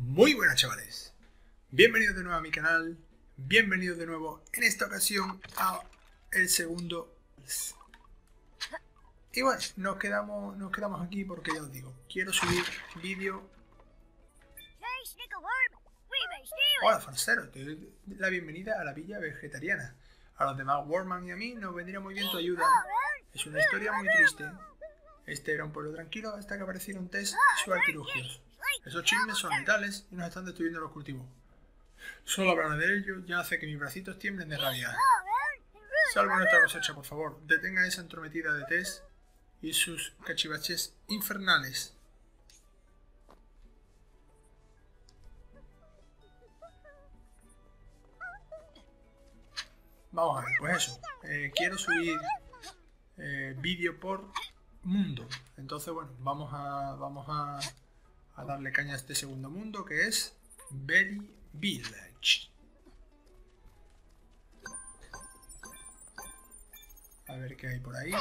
Muy buenas chavales, bienvenidos de nuevo a mi canal, bienvenidos de nuevo en esta ocasión a el segundo y bueno, nos quedamos, nos quedamos aquí porque ya os digo, quiero subir vídeo. Hola Farcero, te doy la bienvenida a la villa vegetariana. A los demás Warman y a mí nos vendría muy bien tu ayuda. Es una historia muy triste. Este era un pueblo tranquilo hasta que aparecieron Tess y sus artilugios esos chismes son vitales y nos están destruyendo los cultivos. Solo hablar de ello ya hace que mis bracitos tiemblen de rabia. Salve nuestra cosecha, por favor. Detenga esa entrometida de Tess y sus cachivaches infernales. Vamos a ver, pues eso. Eh, quiero subir eh, vídeo por mundo. Entonces, bueno, vamos a, vamos a a darle caña a este segundo mundo que es Belly Village. A ver qué hay por ahí.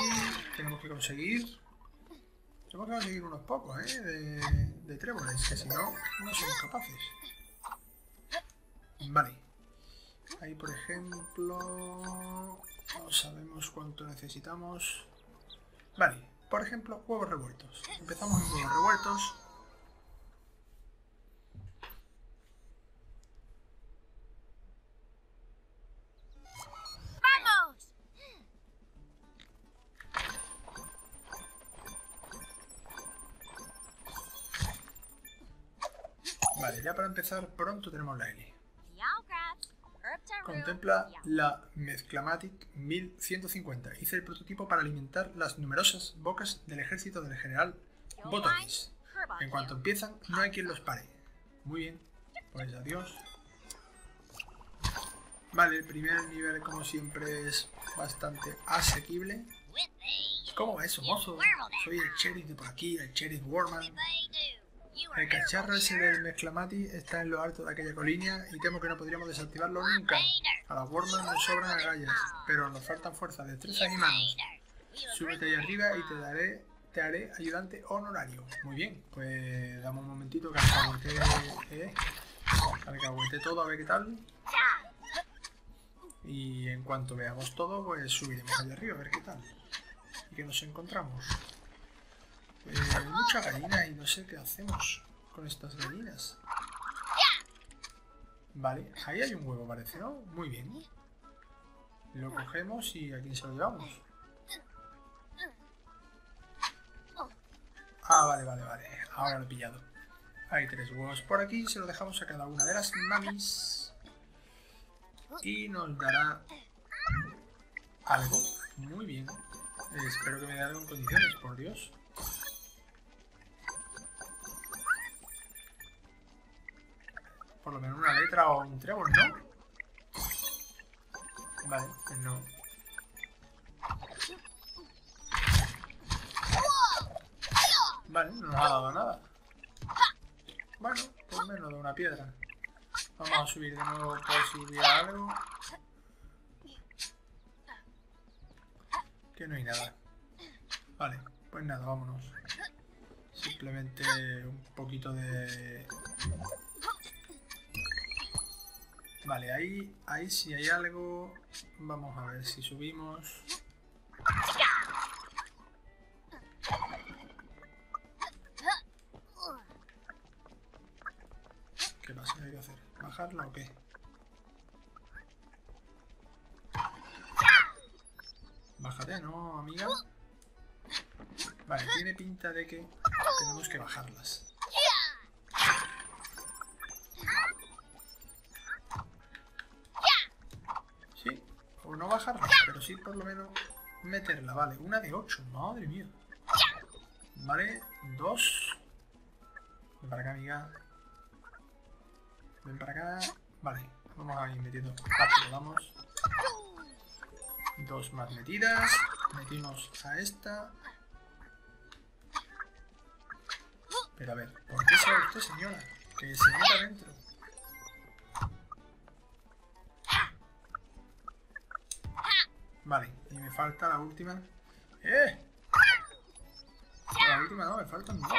Tenemos que conseguir... Tenemos que conseguir unos pocos, ¿eh? De, de tréboles, que si no, no somos capaces. Vale. Ahí, por ejemplo... No sabemos cuánto necesitamos. Vale. Por ejemplo, huevos revueltos. Empezamos con huevos revueltos. Ya para empezar, pronto tenemos la L. Contempla la Mezclamatic 1150. Hice el prototipo para alimentar las numerosas bocas del ejército del general Botonis. En cuanto empiezan, no hay quien los pare. Muy bien, pues adiós. Vale, el primer nivel, como siempre, es bastante asequible. ¿Cómo eso, mozo? Soy el sheriff de por aquí, el sheriff Warman. El cacharro ese del Mezclamati está en lo alto de aquella colina y temo que no podríamos desactivarlo nunca. A las Warman nos sobran agallas, pero nos faltan fuerzas, destrezas y manos. Súbete ahí arriba y te daré te haré ayudante honorario. Muy bien, pues dame un momentito que alcahuete, eh, todo, a ver qué tal. Y en cuanto veamos todo, pues subiremos allá arriba a ver qué tal. Y que nos encontramos. Hay eh, mucha gallina y no sé qué hacemos con estas gallinas. Vale, ahí hay un huevo, parece, ¿no? Muy bien. Lo cogemos y aquí se lo llevamos. Ah, vale, vale, vale. Ahora lo he pillado. Hay tres huevos por aquí. Se lo dejamos a cada una de las mamis. Y nos dará algo. Muy bien. espero que me dé algo en condiciones, por Dios. Por lo menos una letra o un trébol, ¿no? Vale, pues no. Vale, no nos ha dado nada. Bueno, por lo menos de una piedra. Vamos a subir de nuevo por si hubiera algo. Que no hay nada. Vale, pues nada, vámonos. Simplemente un poquito de Vale, ahí, ahí si hay algo. Vamos a ver si subimos. ¿Qué pasa? ¿Qué hay que hacer? ¿Bajarla o qué? Bájate, ¿no, amiga? Vale, tiene pinta de que tenemos que bajarlas. No bajarla, pero sí por lo menos meterla, vale. Una de 8, madre mía. Vale, dos. Ven para acá, amiga. Ven para acá. Vale, vamos a ir metiendo. Vamos. Dos más metidas. Metimos a esta. Pero a ver, ¿por qué se usted, señora? Que se meta adentro. Vale, y me falta la última. ¡Eh! La última no, me faltan dos.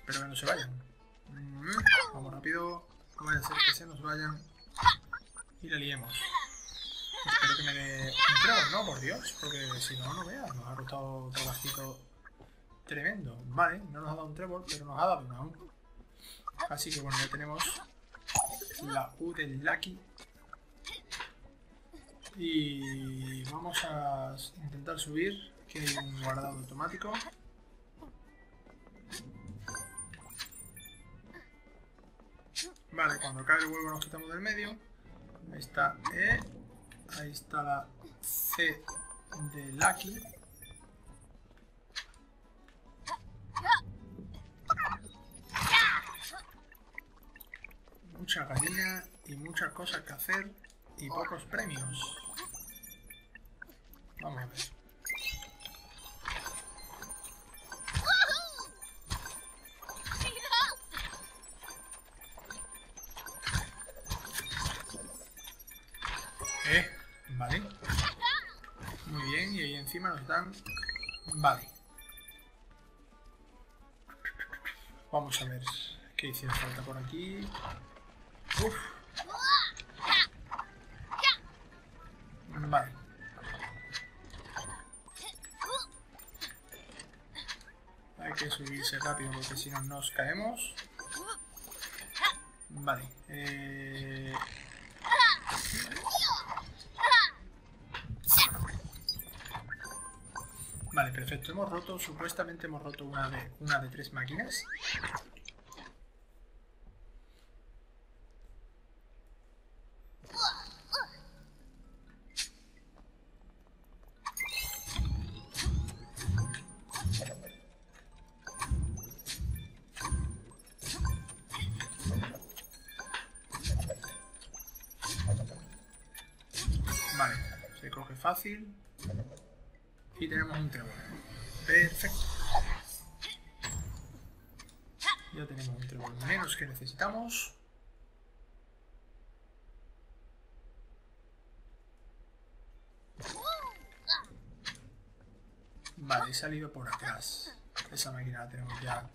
Espero que no se vayan. Mm, vamos rápido. No vaya a ser que se nos vayan. Y la liemos. Espero que me dé un trago, ¿no? Por Dios, porque si no, no veas. Nos ha costado un trabajito tremendo. Vale, no nos ha dado un trébol, pero nos ha dado una. Así que bueno, ya tenemos la U del Lucky. Y vamos a intentar subir, que hay un guardado automático. Vale, cuando cae el huevo nos quitamos del medio. Ahí está E. Ahí está la C de Lucky. Mucha gallina y muchas cosas que hacer y pocos premios. Vamos a ver. Eh, vale. Muy bien, y ahí encima nos dan... Vale. Vamos a ver qué hiciera falta por aquí. Uf. Vale. Hay que subirse rápido porque si no nos caemos. Vale. Eh... Vale, perfecto. Hemos roto, supuestamente hemos roto una de, una de tres máquinas. Salido por atrás. Esa máquina la tenemos ya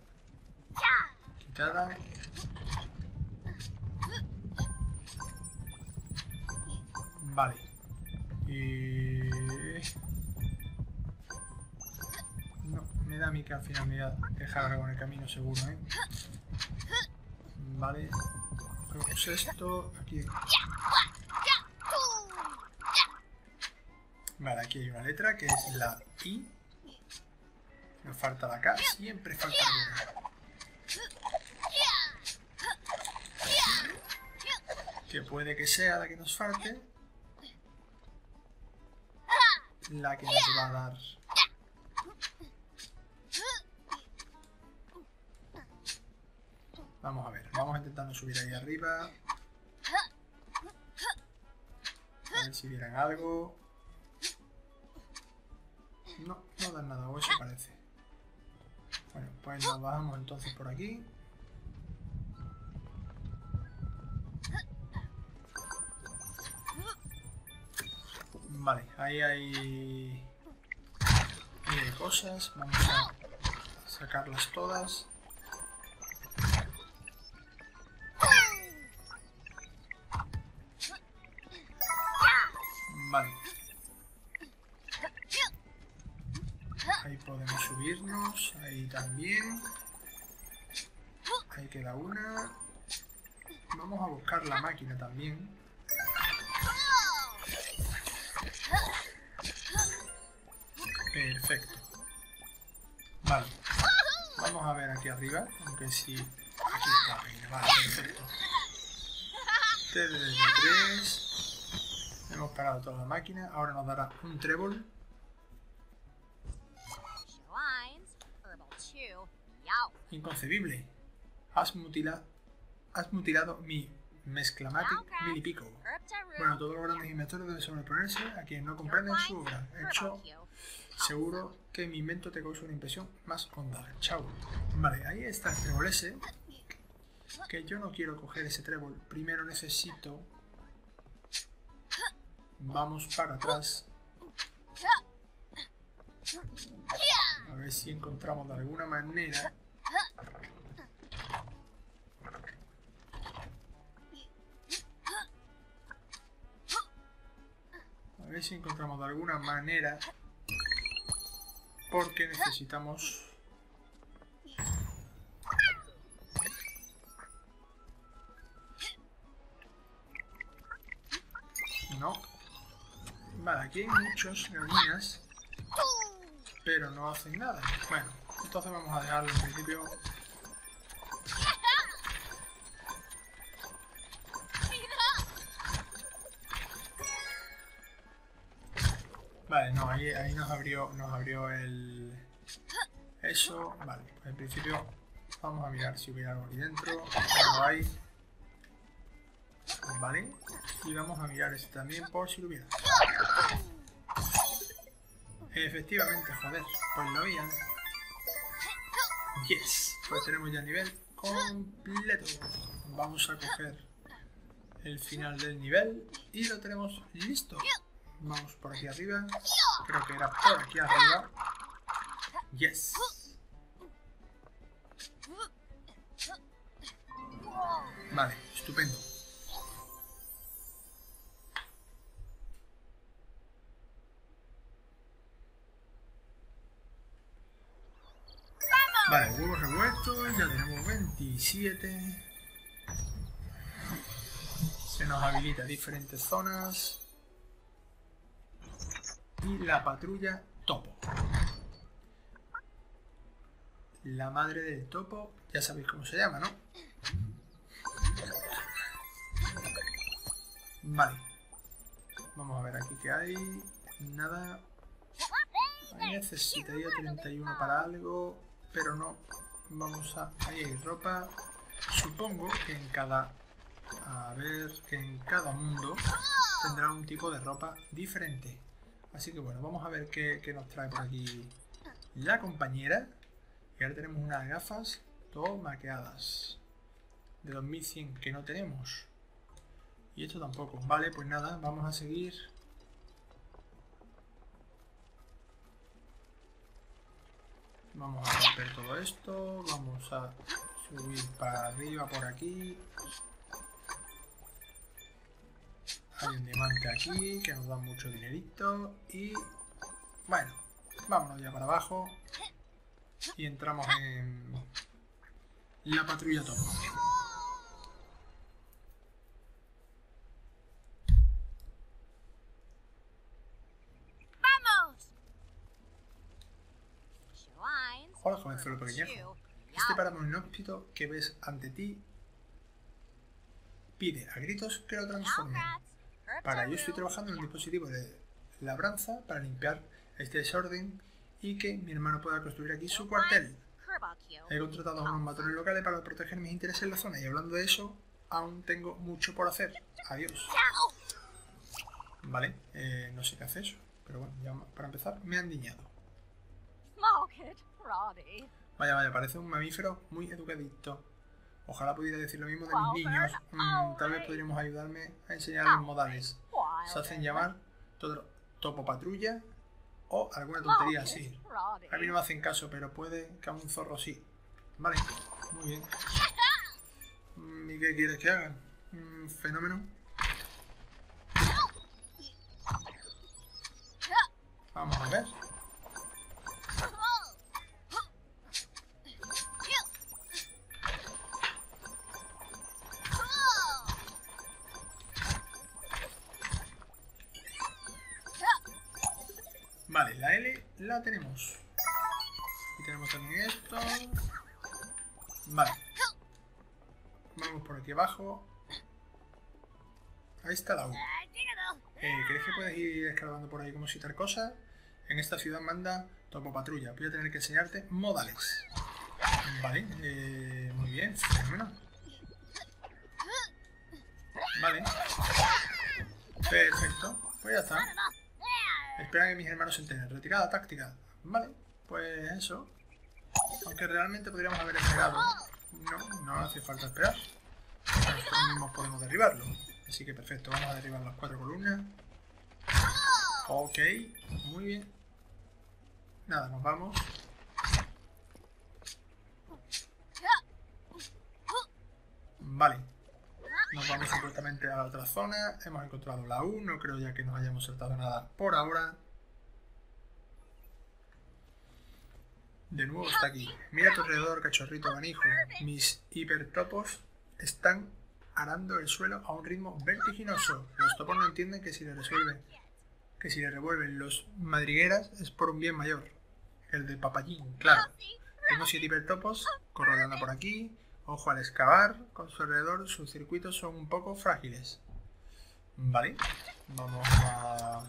quitada. Vale. Y... No, me da a mí que al final me voy a dejar en el camino seguro, ¿eh? Vale. Cogemos esto. Aquí. Vale, aquí hay una letra que es la I. Falta la K. Siempre falta una. Que puede que sea la que nos falte. La que nos va a dar Vamos a ver, vamos intentando subir ahí arriba. A ver si vieran algo. No, no dan nada, o eso parece. Bueno, pues nos bajamos entonces por aquí. Vale, ahí hay... Hay cosas, vamos a sacarlas todas. También. Ahí queda una. Vamos a buscar la máquina también. Perfecto. Vale. Vamos a ver aquí arriba, aunque sí. Aquí está máquina, vale, perfecto. TDD3. Hemos parado toda la máquina, ahora nos dará un trébol. Inconcebible. Has mutilado, has mutilado mi Mezclamatic Milipico. Bueno, todos los grandes inventores deben sobreponerse a quienes no comprenden su obra. Hecho, seguro que mi invento te causa una impresión más honda. Chao. Vale, ahí está el trébol ese. Que yo no quiero coger ese trébol. Primero necesito Vamos para atrás. A ver si encontramos de alguna manera ver si encontramos de alguna manera. Porque necesitamos... No. Vale, aquí hay muchos gallinas. Pero no hacen nada. Bueno, entonces vamos a dejarlo en principio Vale, no, ahí, ahí nos abrió nos abrió el... Eso, vale, en principio vamos a mirar si hubiera algo aquí dentro. No hay. Vale, y vamos a mirar este también por si lo hubiera. Efectivamente, joder, pues lo había. Yes, pues tenemos ya el nivel completo. Vamos a coger el final del nivel y lo tenemos listo. Vamos por aquí arriba. Creo que era por aquí arriba. Yes. Vale, estupendo. Vale, huevos revueltos, ya tenemos 27. Se nos habilita diferentes zonas y la patrulla Topo. La madre del topo, ya sabéis cómo se llama, ¿no? Vale. Vamos a ver aquí qué hay. Nada. necesitaría 31 para algo, pero no. Vamos a... Ahí hay ropa. Supongo que en cada... A ver, que en cada mundo tendrá un tipo de ropa diferente. Así que bueno, vamos a ver qué, nos trae por aquí la compañera. Y ahora tenemos unas gafas todo maqueadas. De 2100 que no tenemos. Y esto tampoco. Vale, pues nada, vamos a seguir. Vamos a romper todo esto. Vamos a subir para arriba por aquí. Hay un diamante aquí que nos da mucho dinerito. Y bueno, vámonos ya para abajo. Y entramos en la patrulla todo. Hola, jovenzuelo pequeño. Este páramo inhóspito que ves ante ti pide a gritos que lo transforme. Para ello estoy trabajando en un dispositivo de labranza para limpiar este desorden y que mi hermano pueda construir aquí su cuartel. He contratado a unos matones locales para proteger mis intereses en la zona y hablando de eso, aún tengo mucho por hacer. Adiós. Vale, eh, no sé qué hace eso, pero bueno, ya para empezar, me han diñado. Vaya, vaya, parece un mamífero muy educadito. Ojalá pudiera decir lo mismo de mis niños. Mm, tal vez podríamos ayudarme a enseñarles modales. Se hacen llamar topo patrulla o alguna tontería así. A mí no me hacen caso, pero puede que a un zorro sí. Vale, muy bien. Mm, ¿Y qué quieres que hagan? Mm, fenómeno. Vamos a ver. Tenemos. Y tenemos también esto. Vale. Vamos por aquí abajo. Ahí está la U. Eh, ¿Crees que puedes ir escalando por ahí como si tal cosa? En esta ciudad manda Topo Patrulla. Voy a tener que enseñarte modales. Vale, eh, muy bien, Vale. Perfecto, pues ya está. Espera que mis hermanos se enteren. Retirada táctica. Vale, pues eso. Aunque realmente podríamos haber esperado. No, no hace falta esperar. Nosotros mismos podemos derribarlo. Así que perfecto, vamos a derribar las cuatro columnas. Ok, muy bien. Nada, nos vamos. Vale. Nos vamos supuestamente a la otra zona. Hemos encontrado la U. No creo ya que nos hayamos saltado nada por ahora. De nuevo está aquí. Mira a tu alrededor, cachorrito ganijo. Mis hipertopos están arando el suelo a un ritmo vertiginoso. Los topos no entienden que si le resuelven, que si le revuelven los madrigueras es por un bien mayor. El de papayín, claro. Tengo siete hipertopos, corrodeando por aquí. Ojo al excavar, con su alrededor sus circuitos son un poco frágiles. Vale, vamos a...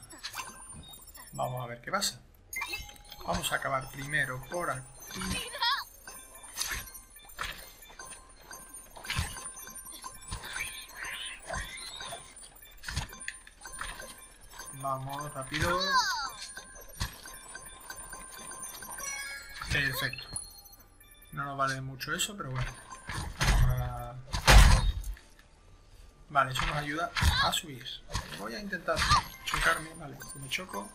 Vamos a ver qué pasa. Vamos a acabar primero por aquí. Vamos, rápido. Perfecto. No nos vale mucho eso, pero bueno. Vale, eso nos ayuda a subir. Voy a intentar chocarme, vale, si me choco...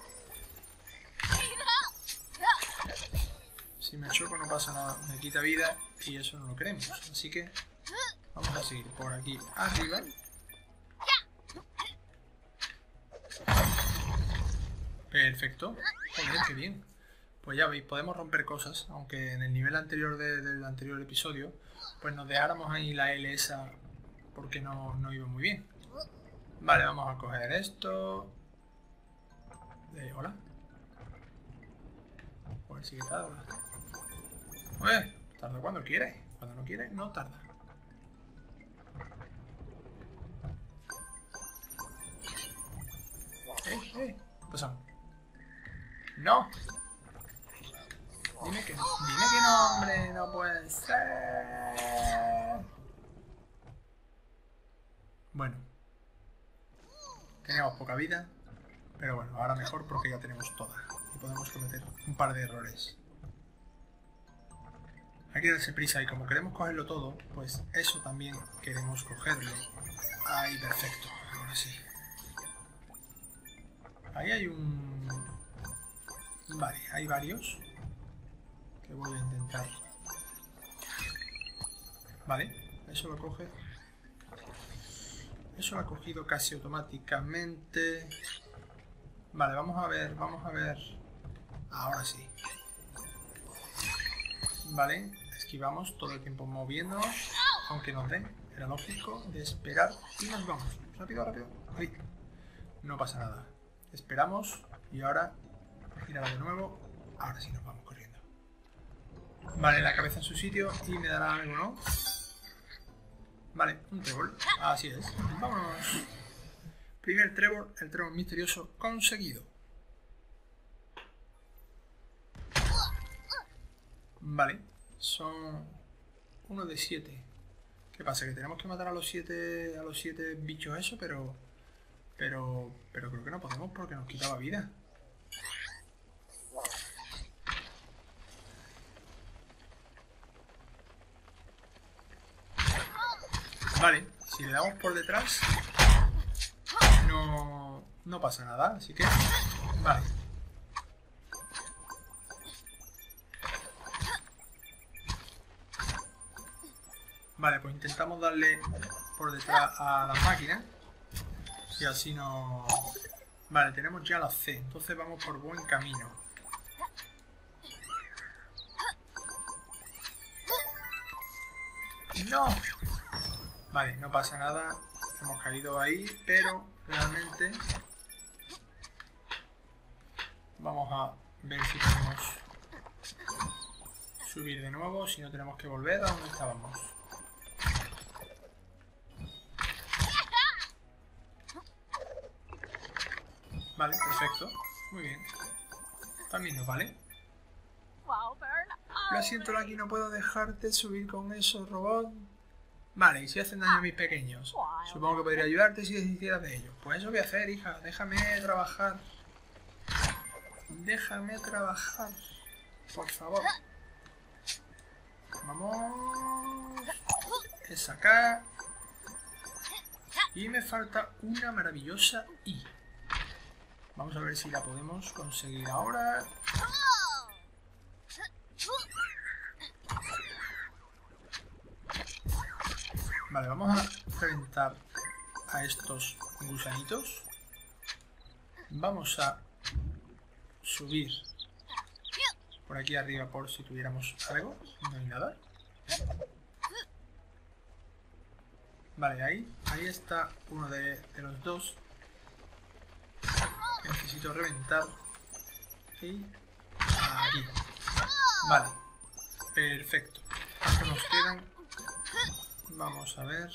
Si me choco no pasa nada, me quita vida y eso no lo queremos. Así que vamos a seguir por aquí arriba. Perfecto. Joder, qué bien. Pues ya veis, podemos romper cosas, aunque en el nivel anterior del anterior episodio, pues nos dejáramos ahí la L esa porque no, no iba muy bien. Vale, vamos a coger esto. Eh, hola. Pues sí que tarda. Pues, tarda cuando quiere. Cuando no quiere, no tarda. Eh, eh, pasamos. No. Dime que no. Dime que no, hombre. No puede ser. Bueno. Teníamos poca vida. Pero bueno, ahora mejor porque ya tenemos toda. Y podemos cometer un par de errores. Hay que darse prisa y como queremos cogerlo todo, pues eso también queremos cogerlo. Ahí, perfecto. Ahora sí. Ahí hay un Vale, hay varios que voy a intentar. Vale, eso lo coge. Eso lo ha cogido casi automáticamente. Vale, vamos a ver, vamos a ver. Ahora sí. Vale, esquivamos todo el tiempo moviendo, aunque nos den. Era lógico de esperar y nos vamos. Rápido, rápido. No pasa nada. Esperamos y ahora Girará de nuevo. Ahora sí nos vamos corriendo. Vale, la cabeza en su sitio y me dará algo, ¿no? Vale, un trébol. Así es. Vámonos. Primer trébol, el trébol misterioso conseguido. Vale, son uno de siete. ¿Qué pasa? Que tenemos que matar a los siete a los siete bichos eso, pero pero pero creo que no podemos porque nos quitaba vida. Vale, si le damos por detrás no, no pasa nada, así que... Vale. Vale, pues intentamos darle por detrás a la máquina. Y así no... Vale, tenemos ya la C, entonces vamos por buen camino. ¡No! Vale, no pasa nada. Hemos caído ahí, pero realmente vamos a ver si podemos subir de nuevo, si no tenemos que volver a donde estábamos. Vale, perfecto. Muy bien. También nos vale. Lo siento, aquí no puedo dejarte subir con esos robots. Vale, y si hacen daño a mis pequeños. Supongo que podría ayudarte si deshicieras de ellos. Pues eso voy a hacer, hija. Déjame trabajar. Déjame trabajar. Por favor. Vamos. Es acá. Y me falta una maravillosa I. Vamos a ver si la podemos conseguir ahora. Vale, vamos a reventar a estos gusanitos. Vamos a subir por aquí arriba por si tuviéramos algo. No hay nada. Vale, ahí, ahí está uno de, los dos. Necesito reventar. Y aquí. Vale. Perfecto. ¿Cuántos nos quedan? Vamos a ver.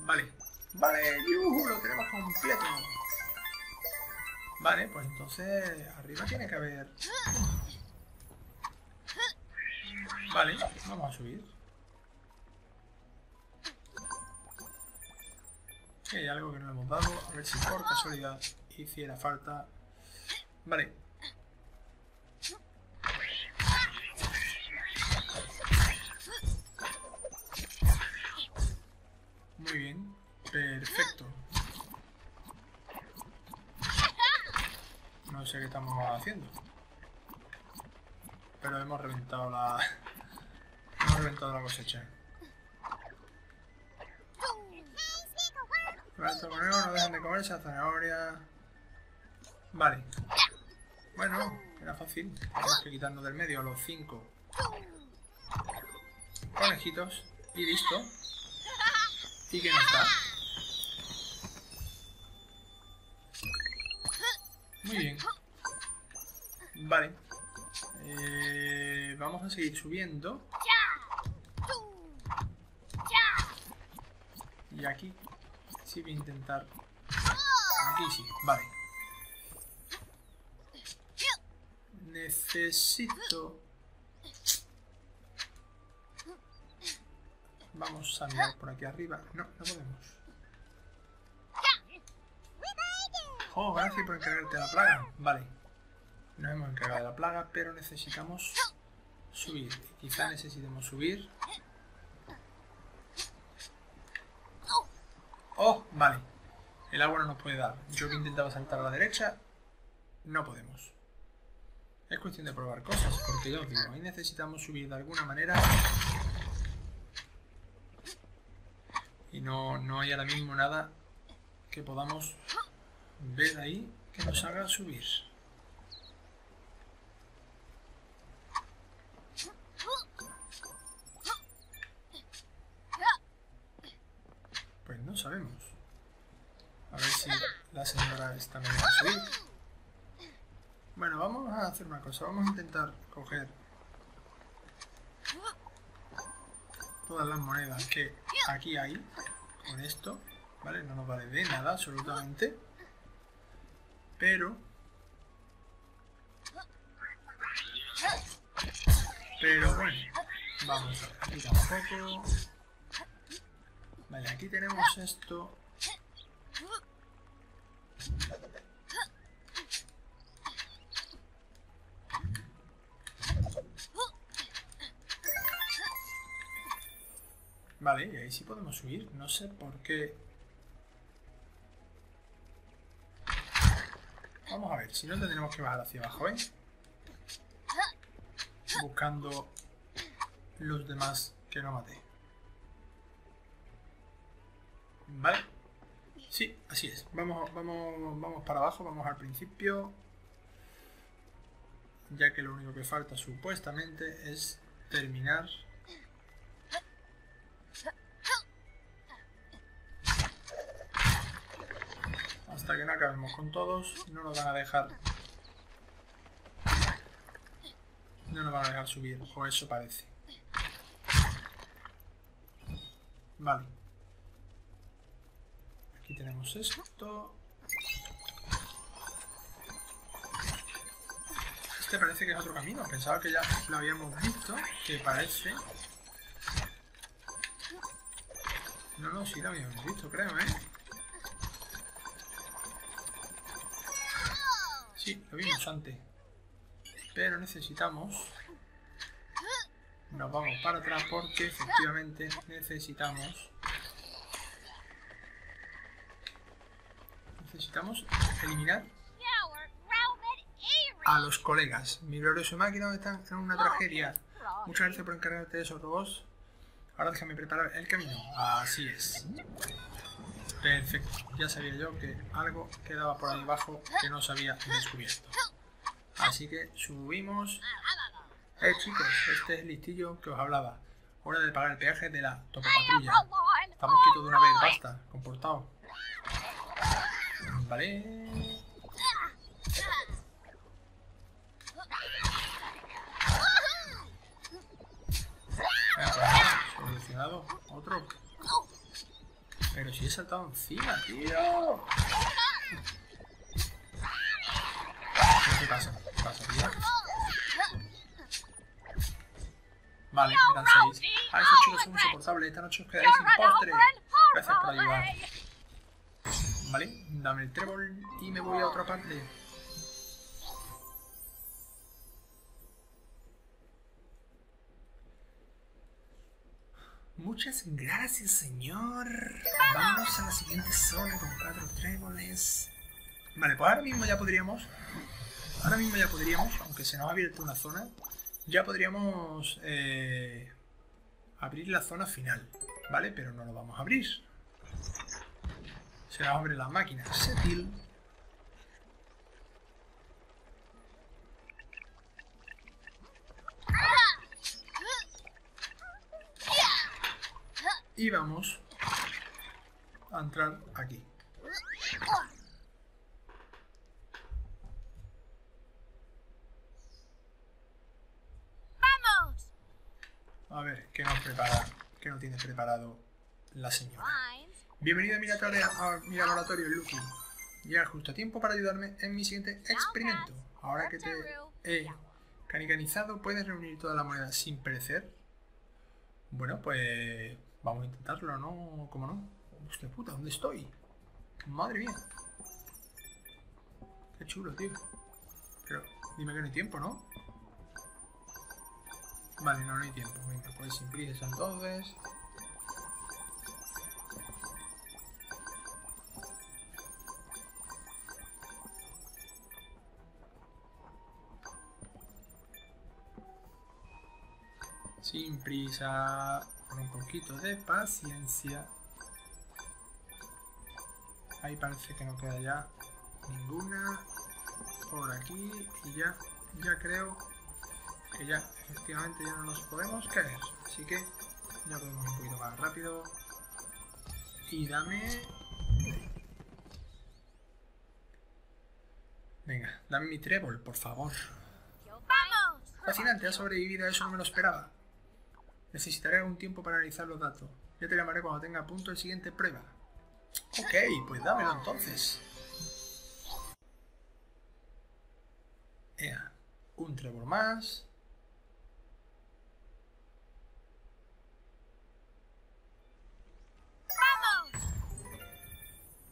Vale. Vale, lo tenemos completo. Vale, pues entonces arriba tiene que haber... Vale, vamos a subir. hay algo que no hemos dado. A ver si por casualidad hiciera falta. Vale. Muy bien. Perfecto. No sé qué estamos haciendo. Pero hemos reventado la... hemos reventado la cosecha. no dejan de comerse zanahoria. Vale. Bueno, era fácil. Tenemos que quitarnos del medio a los cinco conejitos. Y listo. ¿Y no está? Muy bien. Vale. Eh, vamos a seguir subiendo. Y aquí sí voy a intentar... Aquí sí, vale. Necesito... Vamos a mirar por aquí arriba. No, no podemos. Oh, gracias por encargarte de la plaga. Vale. Nos hemos encargado de la plaga, pero necesitamos subir. Quizá necesitemos subir. Oh, vale. El agua no nos puede dar. Yo que intentaba saltar a la derecha, no podemos. Es cuestión de probar cosas, porque ya os digo, ahí necesitamos subir de alguna manera. Y no, no hay ahora mismo nada que podamos ver ahí que nos haga subir. Pues no sabemos. A ver si la señora está medio subir. Bueno, vamos a hacer una cosa. Vamos a intentar coger todas las monedas que aquí hay con esto. ¿Vale? No nos vale de nada absolutamente. Pero... Pero bueno, vamos aquí tampoco... Vale, aquí tenemos esto. Sí podemos subir. No sé por qué Vamos a ver, si no tendremos que bajar hacia abajo, ¿eh? Buscando los demás que no maté. ¿Vale? Sí, así es. Vamos, vamos, vamos para abajo, vamos al principio. Ya que lo único que falta supuestamente es terminar hasta que no acabemos con todos, no nos van a dejar... No nos van a dejar subir, o eso parece. Vale. Aquí tenemos esto. Este parece que es otro camino. Pensaba que ya lo habíamos visto. Que parece... No, no, sí lo habíamos visto, creo, ¿eh? Sí, lo vimos antes. Pero necesitamos... Nos vamos para atrás porque efectivamente necesitamos... Necesitamos eliminar a los colegas. Mi glorioso máquina está en una tragedia. Muchas gracias por encargarte de esos robots. Ahora déjame preparar el camino. Así es. Perfecto. Ya sabía yo que algo quedaba por ahí abajo que no se había descubierto. Así que subimos. Eh chicos, este es el listillo que os hablaba. Hora de pagar el peaje de la topopatrulla. Estamos quietos de una vez, basta, comportado. Vale. Solucionado. Otro. Pero si he saltado encima, tío. ¿Qué pasa? ¿Qué pasa, tío? Vale, eran seis. Ah, esos chicos son insoportables. Esta noche os quedáis sin postre. Gracias por ayudar. Vale, dame el trébol y me voy a otra parte. Muchas gracias, señor. Vamos a la siguiente zona con cuatro tréboles. Vale, pues ahora mismo ya podríamos... Ahora mismo ya podríamos, aunque se nos ha abierto una zona, ya podríamos eh, abrir la zona final, ¿vale? Pero no lo vamos a abrir. Se abre la máquina Setil. Y vamos a entrar aquí. A ver, ¿qué nos prepara? ¿Qué nos tiene preparado la señora? Bienvenido a mi, a mi laboratorio, Lucky. Llega justo a tiempo para ayudarme en mi siguiente experimento. Ahora que te he canicanizado, ¿puedes reunir toda la moneda sin perecer? Bueno, pues vamos a intentarlo, ¿no? ¿Cómo no? Hostia puta, ¿dónde estoy? Madre mía. Qué chulo, tío. Pero dime que no hay tiempo, ¿no? Vale, no, no hay tiempo. Venga, pues sin prisa entonces. Sin prisa, con un poquito de paciencia. Ahí parece que no queda ya ninguna. Por aquí y ya, ya creo que ya efectivamente ya no nos podemos caer. Así que ya podemos un poquito más rápido. Y dame... Venga, dame mi trébol, por favor. ¡Vamos! Fascinante, ha sobrevivido, eso no me lo esperaba. Necesitaré algún tiempo para analizar los datos. Ya te llamaré cuando tenga a punto el siguiente prueba. Ok, pues dámelo entonces. Ea, un trébol más.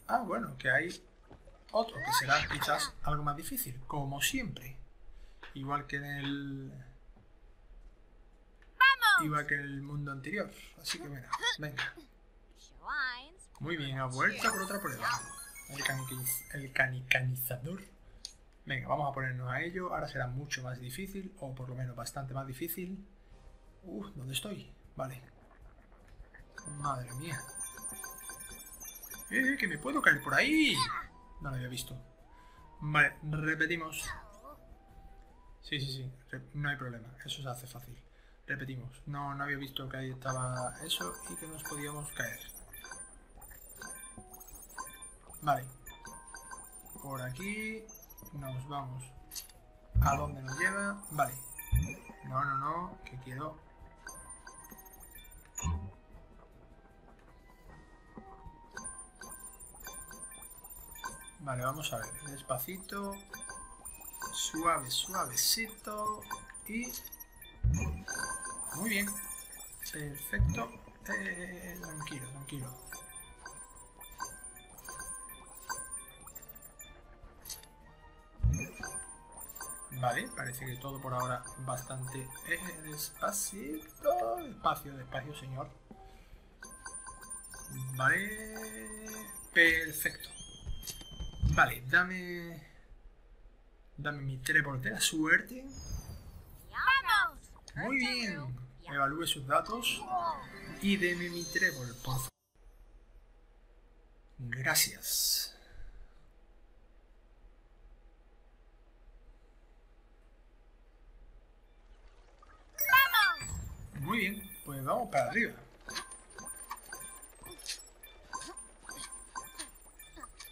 Ah, bueno, que hay otro que será quizás algo más difícil, como siempre. Igual que en el... Igual que el mundo anterior. Así que venga, venga. Muy bien, ha vuelto por otra prueba. El, el canicanizador. Venga, vamos a ponernos a ello. Ahora será mucho más difícil, o por lo menos bastante más difícil. Uh, ¿dónde estoy? Vale. Madre mía. ¡Eh, que me puedo caer por ahí! No lo había visto. Vale, repetimos. Sí, sí, sí, no hay problema, eso se hace fácil. Repetimos, no, no había visto que ahí estaba eso y que nos podíamos caer. Vale. Por aquí nos vamos. ¿A dónde nos lleva? Vale. No, no, no, que quiero Vale, vamos a ver. Despacito. Suave, suavecito. Y... Muy bien. Perfecto. Eh, tranquilo, tranquilo. Vale, parece que todo por ahora bastante eh, despacito. Despacio, despacio, señor. Vale. Perfecto. Vale, dame... Dame mi la suerte. Muy bien. Evalúe sus datos. Y deme mi trébol, por favor. Gracias. Muy bien, pues vamos para arriba.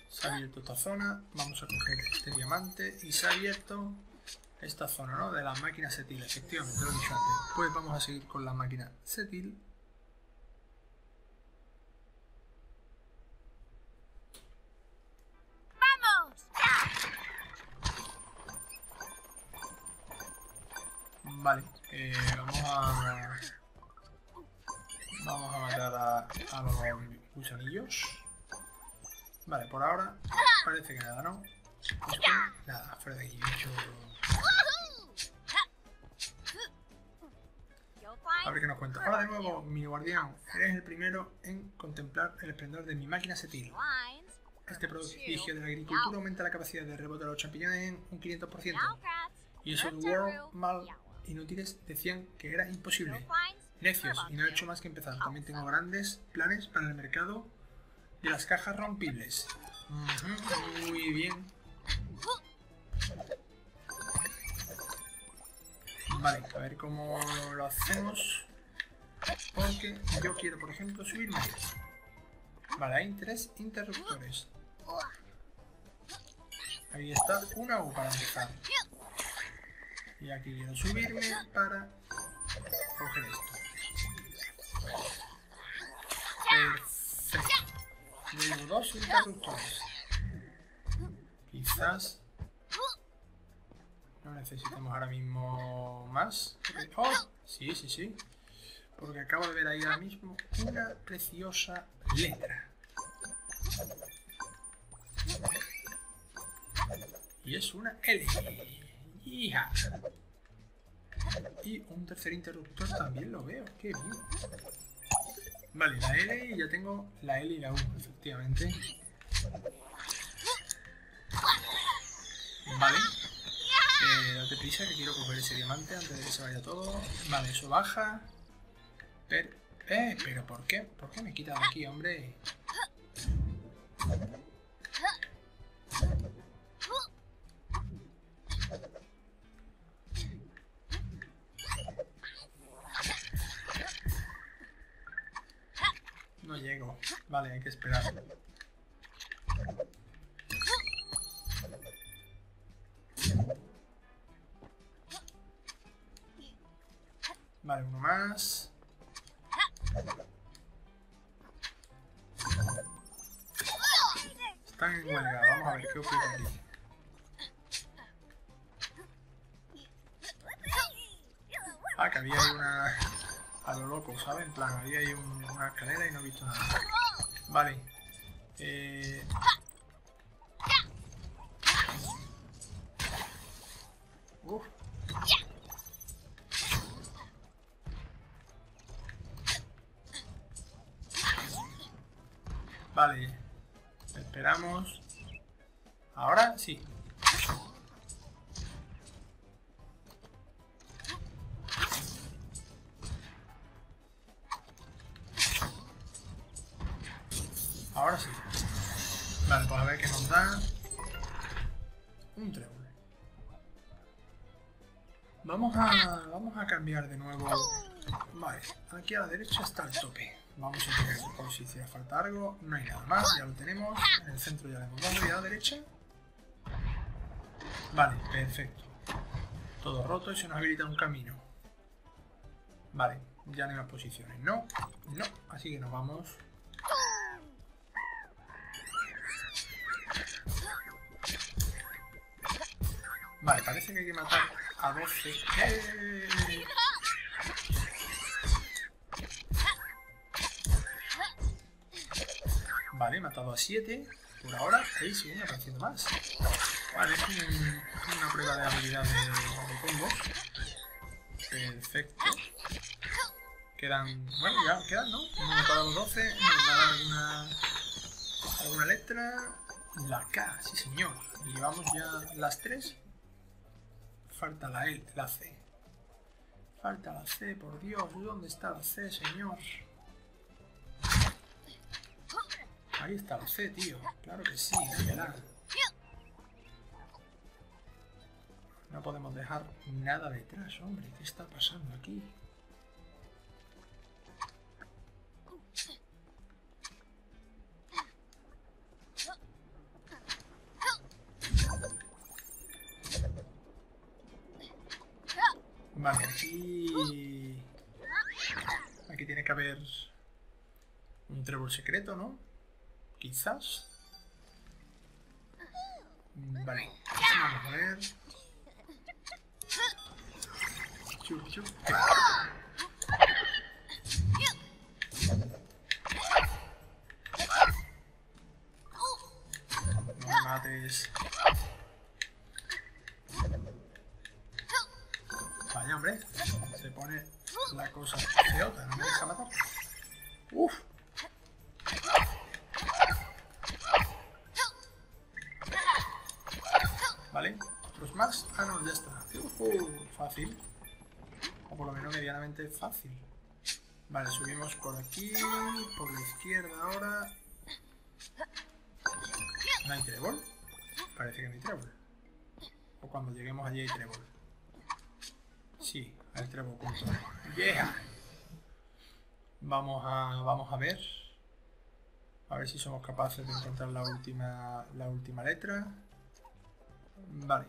Se ha abierto esta zona, vamos a coger este diamante y se ha abierto esta zona, ¿no? De las máquinas Setil, efectivamente, lo he dicho antes. Pues vamos a seguir con la máquina Setil. Vamos. Vale, eh, vamos a... Vamos a matar a, a los gusanillos. Vale, por ahora parece que nada, ¿no? Nada, fuera de aquí, bicho. You'll A ver qué nos cuenta. Hola de nuevo, mi guardián. Eres el primero en contemplar el esplendor de mi máquina Setil. Este prodigio de la agricultura aumenta la capacidad de rebote de los champiñones en un 500%. Now, crabs. Y esos World mal inútiles decían que era imposible. Necios, y no he hecho más que empezar. También tengo grandes planes para el mercado de las cajas rompibles. Muy bien. Vale, a ver cómo lo hacemos. Porque yo quiero, por ejemplo, subirme. Vale, hay tres interruptores. Ahí está una U para empezar. Y aquí quiero subirme para coger esto. Perfecto. Tengo dos interruptores. Quizás no necesitamos ahora mismo más. Oh, sí, sí, sí. Porque acabo de ver ahí ahora mismo una preciosa letra. Y es una L. Y un tercer interruptor también lo veo. ¡Qué bien! Vale, la L y ya tengo la L y la U, efectivamente. Vale. Date prisa que quiero coger ese diamante antes de que se vaya todo. Vale, eso baja. Pero, eh, pero ¿por qué? ¿Por qué me quita de aquí, hombre? No llego. Vale, hay que esperar. Vale, uno más. Están en huelga. Vamos a ver qué ocurre. Ah, que había ahí una... A lo loco, ¿sabes? En plan, había ahí un- una escalera y no he visto nada. Vale. Eh... Uf. Vale. Esperamos. Ahora sí. Ahora sí. Vale, pues a ver qué nos da. Un trébol. Vamos a, vamos a cambiar de nuevo. Vale, aquí a la derecha está el tope. Vamos a tener si hiciera falta algo. No hay nada más, ya lo tenemos. En el centro ya lo hemos dado. Y a la derecha. Vale, perfecto. Todo roto y se nos habilita un camino. Vale, ya no hay más posiciones. No, no. Así que nos vamos. Vale, parece que hay que matar a 12. ¡Eh! Vale, he matado a 7. Por ahora, ahí siguen apareciendo más. Vale, es una prueba de habilidad de, de combos. Perfecto. Quedan. Bueno, ya quedan, ¿no? Hemos matado a los 12. Nos alguna. alguna letra. La K, sí señor. Llevamos ya las 3. falta la L, la C. Falta la C, por Dios. ¿Dónde está la C, señor? Ahí está C, tío. Claro que sí, dámela. No podemos dejar nada detrás, hombre. ¿Qué está pasando aquí? Vale, aquí... Aquí tiene que haber un trébol secreto, ¿no? Quizás. Vale, vamos a ver. Chup, chup. Mates. Vaya, hombre. Se pone la cosa fácil. Vale, subimos por aquí, por la izquierda ahora. ¿No hay trébol? Parece que no hay trébol. O cuando lleguemos allí hay trébol. Sí, hay trébol oculto. ¡Yeah! Vamos a, vamos a ver. A ver si somos capaces de encontrar la última, la última letra. Vale.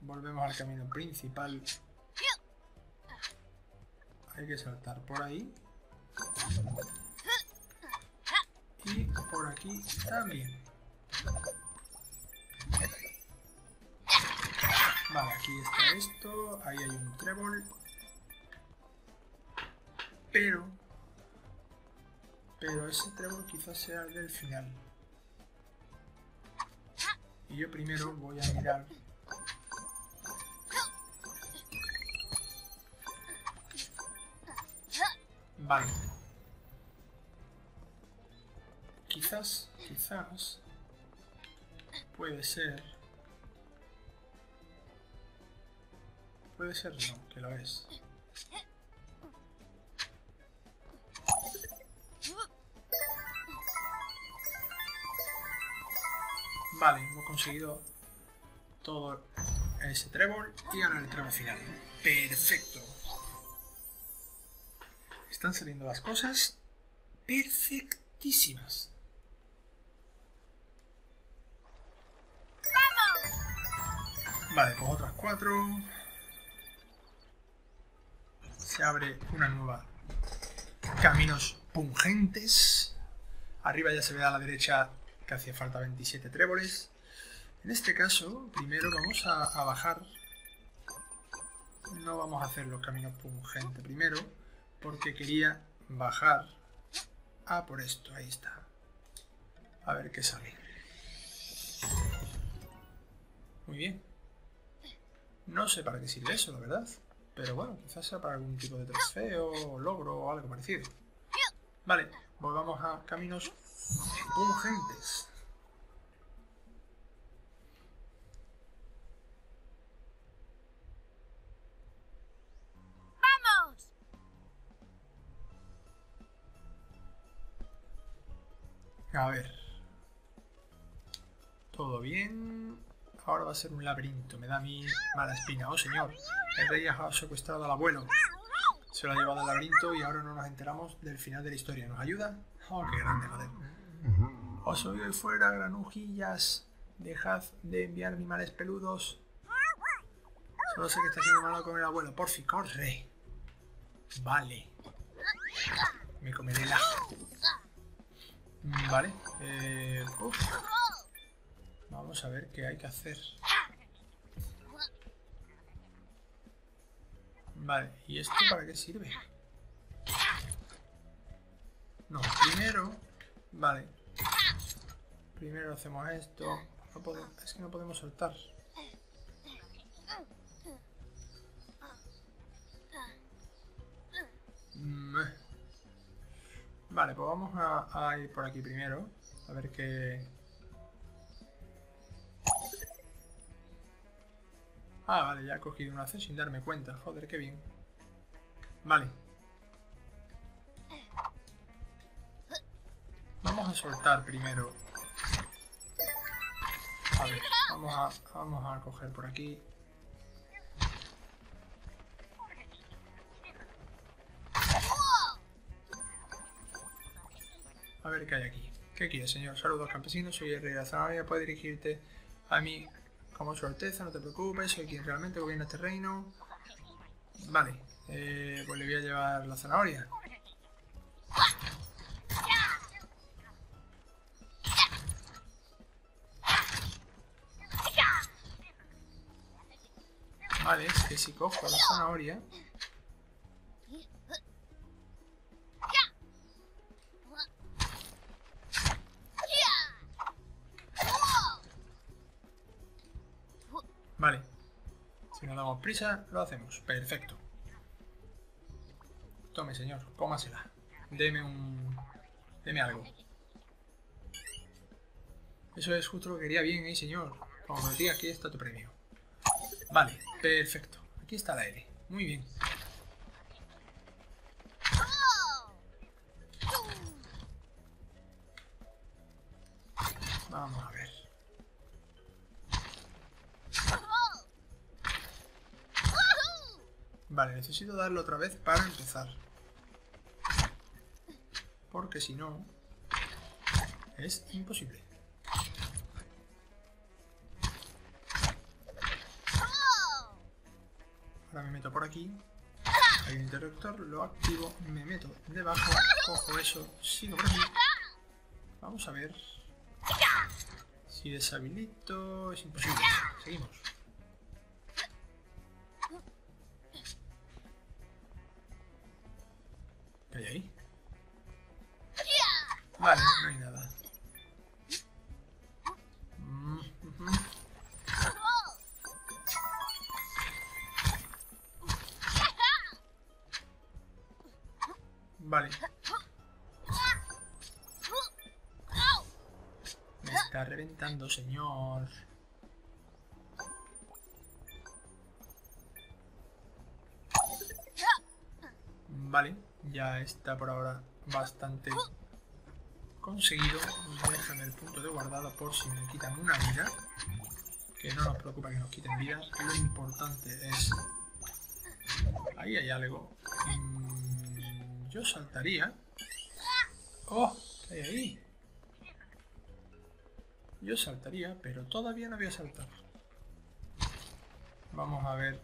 Volvemos al camino principal. Hay que saltar por ahí. Y por aquí también. Vale, aquí está esto. Ahí hay un trébol. Pero... Pero ese trébol quizás sea el del final. Y yo primero voy a mirar Vale. Quizás, quizás puede ser. Puede ser no, que lo es. Vale, hemos conseguido todo ese trébol y ahora el trébol final. Perfecto. Están saliendo las cosas perfectísimas. Vale, pues otras cuatro. Se abre una nueva. Caminos pungentes. Arriba ya se ve a la derecha que hacía falta 27 tréboles. En este caso, primero vamos a, a bajar. No vamos a hacer los caminos pungentes primero, porque quería bajar a por esto. Ahí está. A ver qué sale. Muy bien. No sé para qué sirve eso, la verdad. Pero bueno, quizás sea para algún tipo de trofeo, logro o algo parecido. Vale, volvamos a caminos pungentes. A ver. Todo bien. Ahora va a ser un laberinto. Me da a mí mala espina. Oh, señor. El rey ha secuestrado al abuelo. Se lo ha llevado al laberinto y ahora no nos enteramos del final de la historia. ¿Nos ayuda? Oh, qué grande, joder. Os oigo fuera, granujillas. Dejad de enviar animales peludos. Solo sé que está haciendo malo con el abuelo. Porfi, corre. Vale. Me comeré. Mm, Vale. Eh. Vamos a ver qué hay que hacer. Vale, ¿y esto para qué sirve? No, primero... Vale. Primero hacemos esto. No podemos, es que no podemos saltar. Vale, pues vamos a, ir por aquí primero. A ver qué... Ah, vale, ya he cogido una C sin darme cuenta. Joder, qué bien. Vale. Vamos a soltar primero. A ver, vamos a, vamos a coger por aquí. Ver qué hay aquí. ¿Qué quiere, señor? Saludos, campesinos. Soy el rey de la zanahoria. Puede dirigirte a mí como su alteza. No te preocupes. Soy quien realmente gobierna este reino. Vale. Eh, pues le voy a llevar la zanahoria. Vale, es que si cojo la zanahoria... prisa, lo hacemos. Perfecto. Tome, señor. Cómasela. Deme un... Deme algo. Eso es justo lo que quería bien, ¿eh, señor? Como me decía, aquí está tu premio. Vale, perfecto. Aquí está la L. Muy bien. Necesito darlo otra vez para empezar. Porque si no, es imposible. Ahora me meto por aquí. Hay un interruptor, lo activo, me meto debajo, cojo eso, sigo por aquí. Vamos a ver. Si deshabilito, es imposible. Seguimos. Vale, ya está por ahora bastante conseguido. Déjame el punto de guardado por si me quitan una vida. Que no nos preocupa que nos quiten vida. Lo importante es... Ahí hay algo. Mm, Yo saltaría. ¡Oh! ¿Qué ahí? Yo saltaría, pero todavía no voy a saltar. Vamos a ver.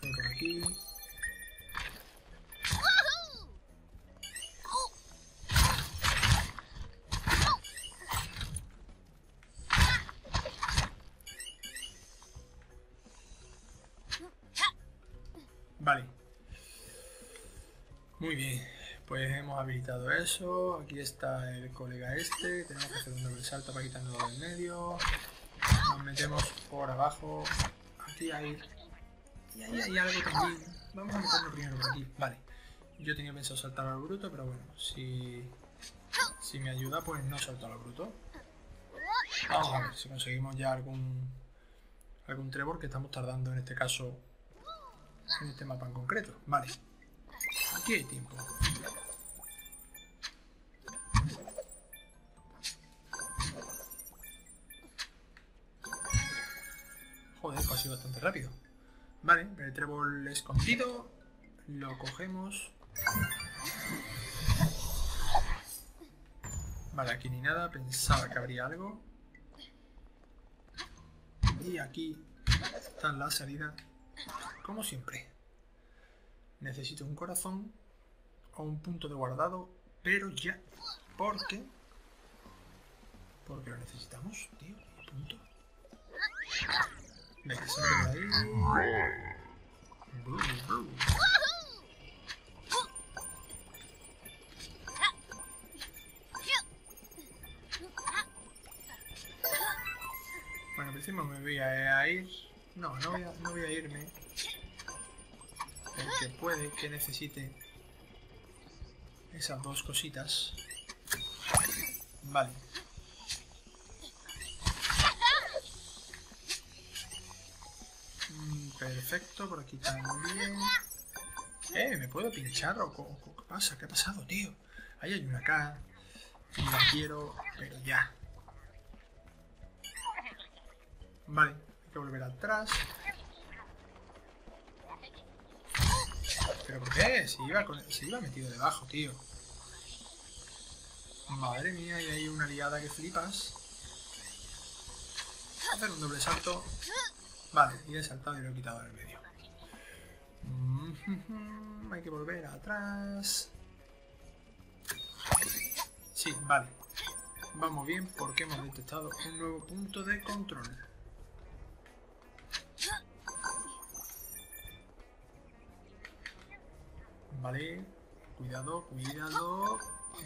por aquí. Eso. Aquí está el colega este. Tenemos que hacer un doble salto para quitarlo del medio. Nos metemos por abajo. Aquí hay... Y ahí hay algo también. Vamos a meterlo primero por aquí. Vale. Yo tenía pensado saltar al bruto, pero bueno, si... Si me ayuda, pues no salto al bruto. Vamos a ver si conseguimos ya algún... Algún trébol que estamos tardando en este caso en este mapa en concreto. Vale. Aquí hay tiempo. Sido bastante rápido. Vale, el trébol escondido. Lo cogemos. Vale, aquí ni nada. Pensaba que habría algo. Y aquí está la salida como siempre. Necesito un corazón o un punto de guardado, pero ya. ¿Por qué? Porque lo necesitamos, tío. Un punto. Bueno, encima me voy a ir. No, no voy a, no voy a irme. Porque puede que necesite esas dos cositas. Vale. Perfecto, por aquí también. Eh, ¿me puedo pinchar o qué pasa? ¿Qué ha pasado, tío? Ahí hay una acá. La quiero, pero ya. Vale, hay que volver atrás. ¿Pero por qué? Se iba, con- se iba metido debajo, tío. Madre mía, y hay una liada que flipas. Hacer un doble salto. Vale, y he saltado y lo he quitado del medio. Mm, Hay que volver atrás. Sí, vale. Vamos bien porque hemos detectado un nuevo punto de control. Vale, cuidado, cuidado.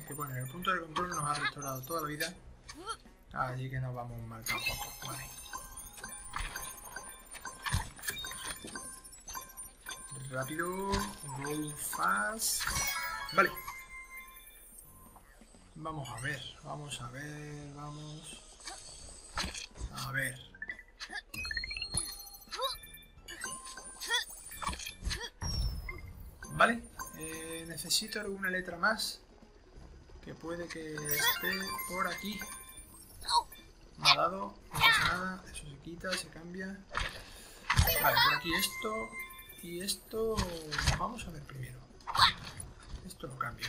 Que bueno, el punto de control nos ha restaurado toda la vida. Allí que no vamos mal tampoco. Vale. Rápido, go fast. Vale. Vamos a ver, vamos a ver, vamos. A ver. Vale, eh, necesito alguna letra más que puede que esté por aquí. Me ha dado, no pasa nada, eso se quita, se cambia. Vale, por aquí esto y esto. Vamos a ver primero. Esto lo cambio.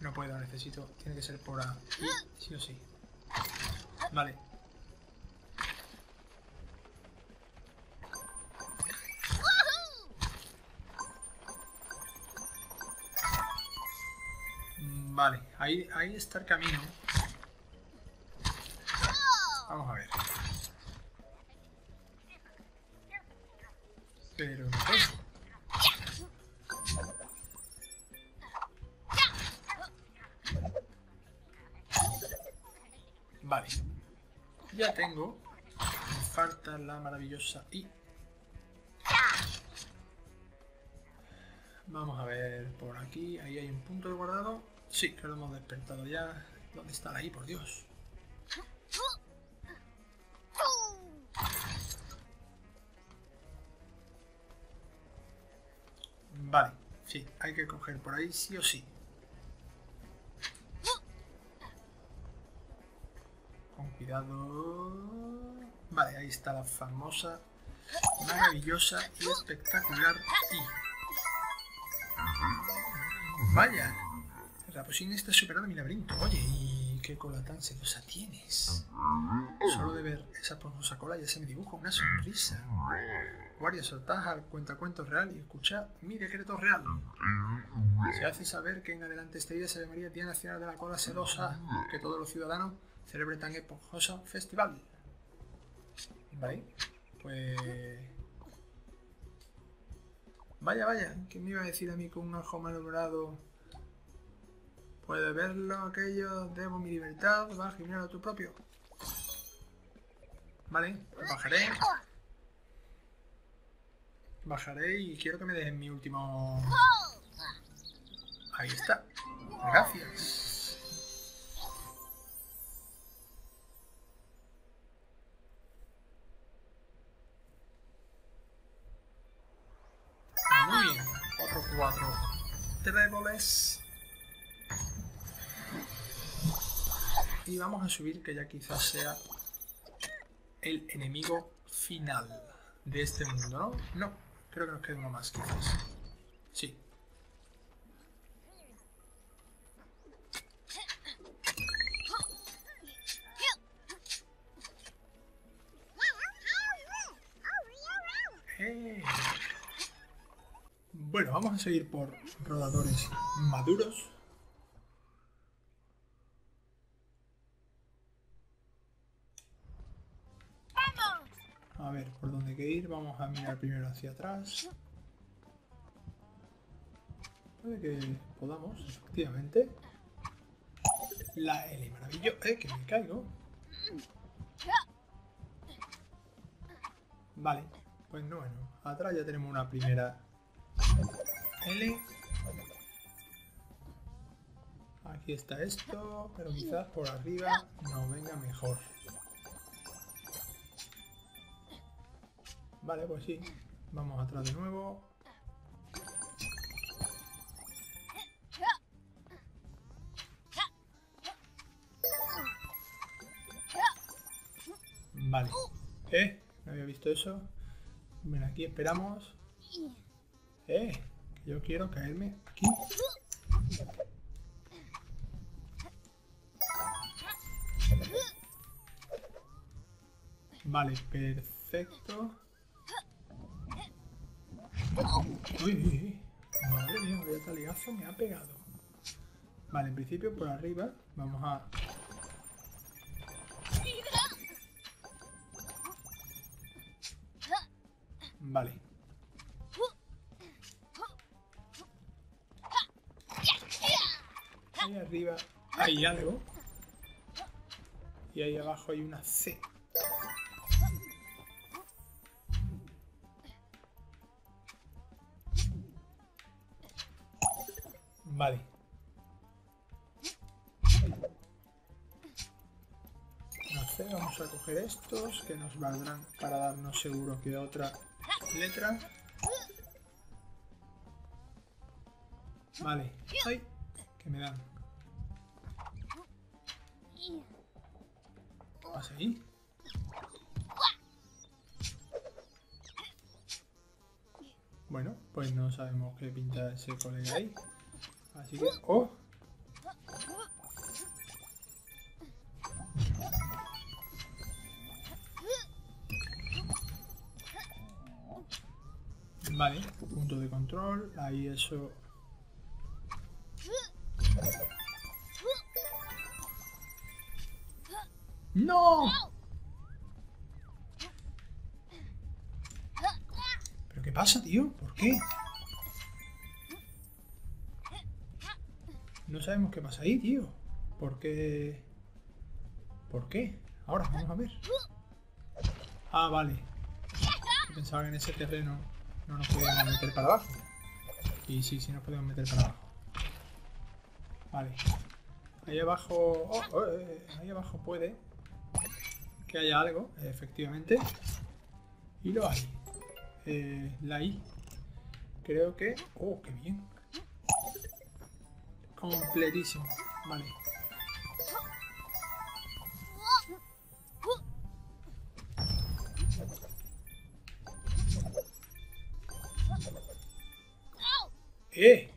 No puedo, necesito. Tiene que ser por aquí, sí o sí. Vale. Mm, Vale, ahí, ahí está el camino. Vamos a ver. Pero no sé. Vale. Ya tengo. Me falta la maravillosa I. Vamos a ver por aquí. Ahí hay un punto de guardado. Sí, que lo hemos despertado ya. ¿Dónde está la I, por Dios? Sí, hay que coger por ahí sí o sí. Con cuidado. Vale, ahí está la famosa, maravillosa y espectacular I. Vaya, Raposín está superando mi laberinto. Oye, ¿y qué cola tan sedosa tienes? Solo de ver esa pomposa cola ya se me dibuja una sonrisa. Guardia, soltad al cuentacuentos real y escuchad mi decreto real. Se hace saber que en adelante este día se llamaría Día Nacional de la Cola Sedosa, que todos los ciudadanos celebren tan esponjoso festival. Vale, pues... Vaya, vaya, ¿qué me iba a decir a mí con un ojo malogrado? Puede verlo aquello, debo mi libertad, va a tu propio. Vale, pues bajaré. Bajaré y quiero que me dejen mi último... Ahí está. Gracias. Muy bien. Otro cuatro tréboles. Y vamos a subir que ya quizás sea el enemigo final de este mundo, ¿no? No, creo que nos queda uno más quizás. Sí. Eh. Bueno, vamos a seguir por rodadores maduros. Ver, por dónde que ir. Vamos a mirar primero hacia atrás. Puede que podamos, efectivamente. La L, maravilloso. Eh, que me caigo. Vale, pues no, bueno. Atrás ya tenemos una primera L. Aquí está esto, pero quizás por arriba nos venga mejor. Vale, pues sí. Vamos atrás de nuevo. Vale. ¿Eh? No había visto eso. Ven aquí, esperamos. Eh, yo quiero caerme aquí. Vale, perfecto. Uy. Madre mía, vaya taligazo me ha pegado. Vale, en principio por arriba vamos a... Vale. Ahí arriba hay algo. Y ahí abajo hay una C. Vale. No sé, vamos a coger estos que nos valdrán para darnos seguro que otra letra. Vale. ¡Ay! Que me dan. ¿Qué pasa ahí? Bueno, pues no sabemos qué pinta ese colega ahí. Así que... ¡Oh! Vale, punto de control, ahí eso... ¡No! ¿Pero qué pasa, tío? ¿Por qué? No sabemos qué pasa ahí, tío. ¿Por qué? ¿Por qué? Ahora, vamos a ver. Ah, vale. Pensaba que en ese terreno no nos podíamos meter para abajo. Y sí, sí nos podemos meter para abajo. Vale. Ahí abajo... oh, oh, eh, ahí abajo puede que haya algo, efectivamente. Y lo hay. Eh, la I. Creo que... Oh, qué bien. Completísimo. Vale. ¡Eh!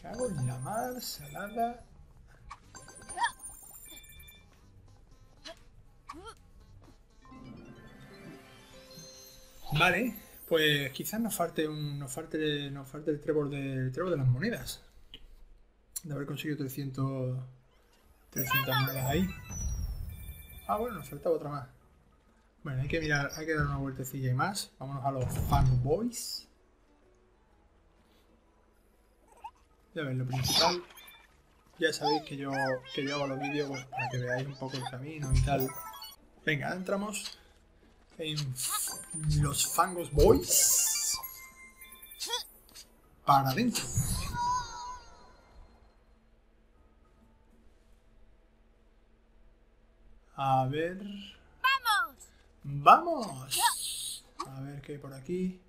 Cago en la mar, salada. Vale, pues quizás nos falte un, nos falte, nos falte el trébol de, el trébol de las monedas. De haber conseguido 300, 300 monedas ahí. Ah, bueno, nos faltaba otra más. Bueno, hay que mirar, hay que dar una vueltecilla y más. Vámonos a los fanboys. Ya ves, lo principal. Ya sabéis que yo, que yo hago los vídeos bueno, para que veáis un poco el camino y tal. Venga, entramos en los Fangos Boys. Para adentro. A ver. ¡Vamos! ¡Vamos! A ver qué hay por aquí.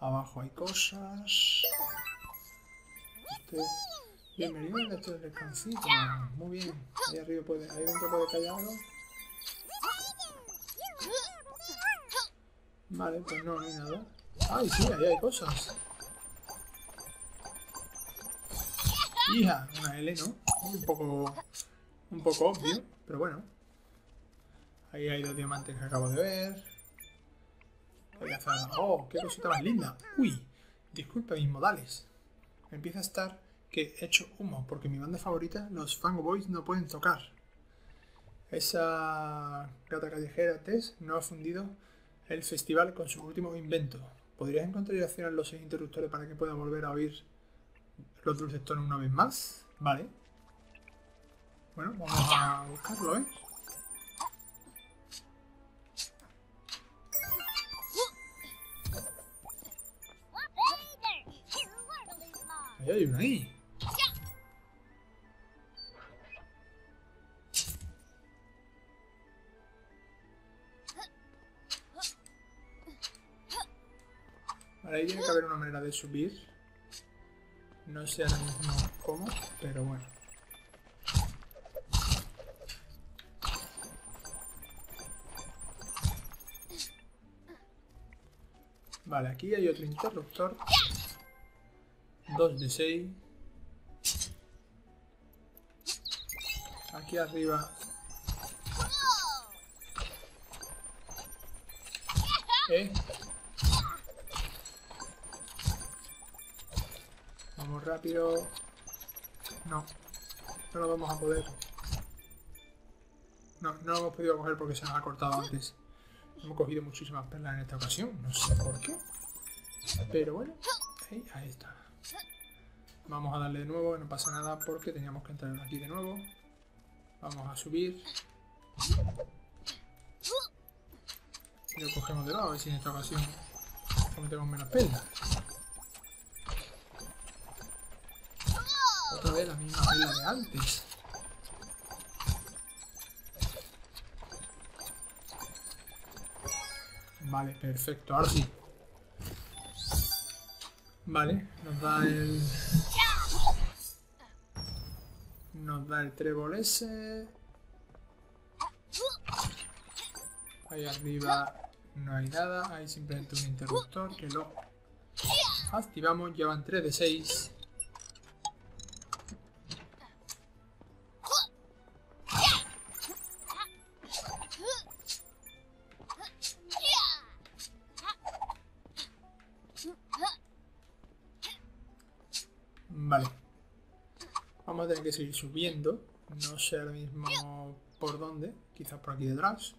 Abajo hay cosas. Este... Bienvenido a este descansito. Muy bien. Ahí arriba puede. Ahí dentro puede algo. Vale, pues no, no hay nada. Ay, sí, ahí hay cosas. Hija, una L, ¿no? Un poco. Un poco obvio, pero bueno. Ahí hay dos diamantes que acabo de ver. ¡Oh! ¡Qué cosita más linda! ¡Uy! Disculpe mis modales. Empieza a estar que he hecho humo, porque mi banda favorita, los Fango Boys, no pueden tocar. Esa gata callejera Tess no ha fundido el festival con su último invento. ¿Podrías encontrar y accionar los seis interruptores para que pueda volver a oír los dulces tonos una vez más? Vale. Bueno, vamos a buscarlo, ¿eh? Ahí hay una ahí. Vale, ahí tiene que haber una manera de subir. No sé ahora mismo cómo, pero bueno. Vale, aquí hay otro interruptor. 2 de 6. Aquí arriba. ¿Eh? Vamos rápido. No. No lo vamos a poder. No, no lo hemos podido coger porque se nos ha cortado antes. Hemos cogido muchísimas perlas en esta ocasión. No sé por qué. Pero bueno. Ahí, ahí está. Vamos a darle de nuevo. No pasa nada porque teníamos que entrar aquí de nuevo. Vamos a subir. Y lo cogemos de lado. A ver si en esta ocasión cometemos menos perlas. Otra vez la misma perla de antes. Vale, perfecto, ahora sí. Vale, nos da el... Nos da el trébol ese. Ahí arriba no hay nada, hay simplemente un interruptor que lo activamos. Llevan 3 de 6. A tener que seguir subiendo. No sé ahora mismo por dónde. Quizás por aquí detrás.